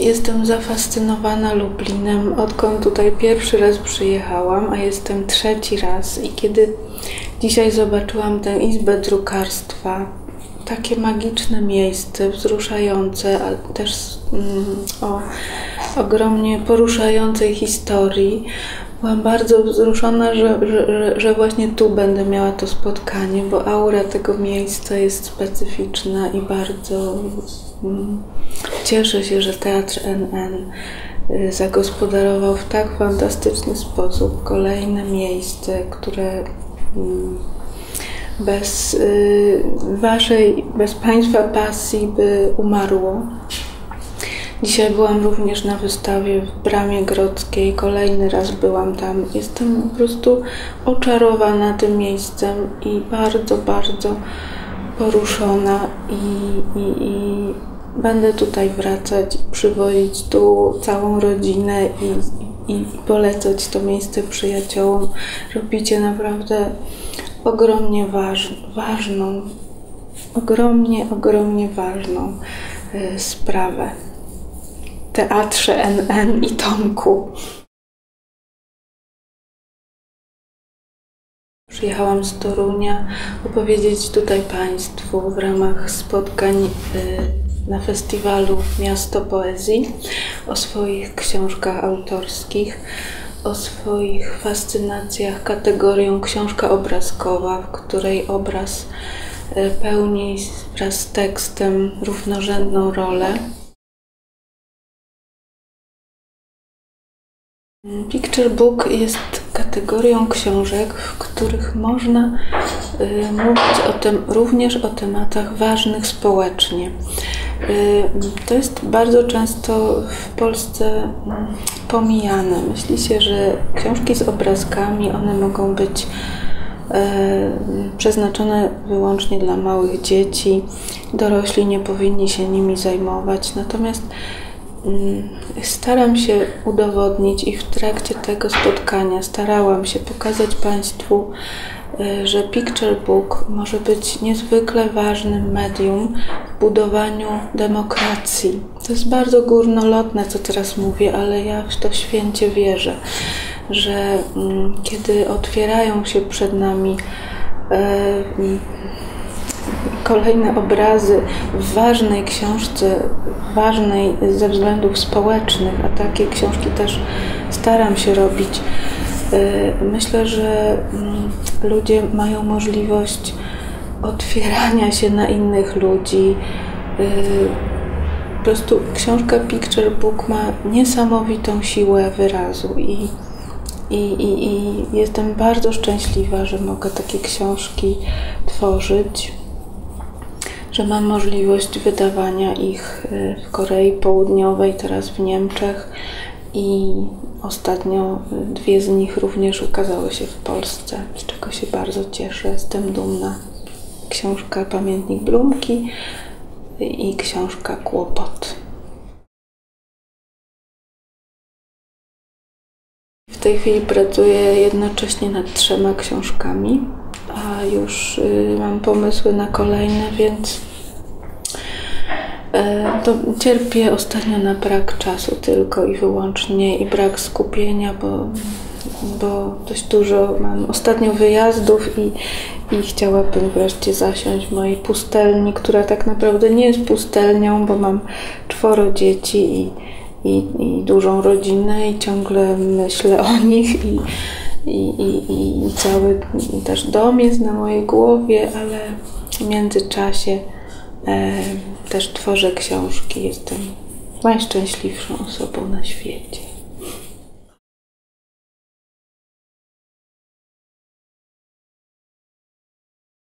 Jestem zafascynowana Lublinem, odkąd tutaj pierwszy raz przyjechałam, a jestem trzeci raz. I kiedy dzisiaj zobaczyłam tę izbę drukarstwa, takie magiczne miejsce, wzruszające, ale też mm, o ogromnie poruszającej historii, byłam bardzo wzruszona, że, że, że właśnie tu będę miała to spotkanie, bo aura tego miejsca jest specyficzna i bardzo cieszę się, że Teatr NN y, zagospodarował w tak fantastyczny sposób kolejne miejsce, które mm, bez y, waszej, bez państwa pasji by umarło. Dzisiaj byłam również na wystawie w Bramie Grodzkiej. Kolejny raz byłam tam. Jestem po prostu oczarowana tym miejscem i bardzo, bardzo poruszona i, i, i będę tutaj wracać, przywozić tu całą rodzinę i, i polecać to miejsce przyjaciołom. Robicie naprawdę ogromnie waż, ważną, ogromnie, ogromnie ważną y, sprawę. Teatrze NN i Tomku. Przyjechałam z Torunia opowiedzieć tutaj Państwu w ramach spotkań y, na festiwalu Miasto Poezji o swoich książkach autorskich, o swoich fascynacjach kategorią książka obrazkowa, w której obraz y, pełni wraz z tekstem równorzędną rolę. Picture Book jest kategorią książek, w których można y, mówić o tym, również o tematach ważnych społecznie. Y, to jest bardzo często w Polsce pomijane. Myśli się, że książki z obrazkami, one mogą być y, przeznaczone wyłącznie dla małych dzieci. Dorośli nie powinni się nimi zajmować. Natomiast Mm, staram się udowodnić i w trakcie tego spotkania starałam się pokazać Państwu, że Picture Book może być niezwykle ważnym medium w budowaniu demokracji. To jest bardzo górnolotne, co teraz mówię, ale ja w to święcie wierzę, że mm, kiedy otwierają się przed nami y, kolejne obrazy w ważnej książce, ważnej ze względów społecznych, a takie książki też staram się robić. Y, myślę, że mm, ludzie mają możliwość otwierania się na innych ludzi. Y, po prostu książka Picture Book ma niesamowitą siłę wyrazu i, i, i, i jestem bardzo szczęśliwa, że mogę takie książki tworzyć że mam możliwość wydawania ich y, w Korei Południowej, teraz w Niemczech i ostatnio dwie z nich również ukazały się w Polsce, z czego się bardzo cieszę, jestem dumna. Książka Pamiętnik Blumki i książka Kłopot. W tej chwili pracuję jednocześnie nad trzema książkami a już y, mam pomysły na kolejne, więc to cierpię ostatnio na brak czasu tylko i wyłącznie i brak skupienia, bo, bo dość dużo mam ostatnio wyjazdów i, i chciałabym wreszcie zasiąść w mojej pustelni, która tak naprawdę nie jest pustelnią, bo mam czworo dzieci i, i, i dużą rodzinę i ciągle myślę o nich i i, i, i cały też dom jest na mojej głowie, ale w międzyczasie e, też tworzę książki. Jestem najszczęśliwszą osobą.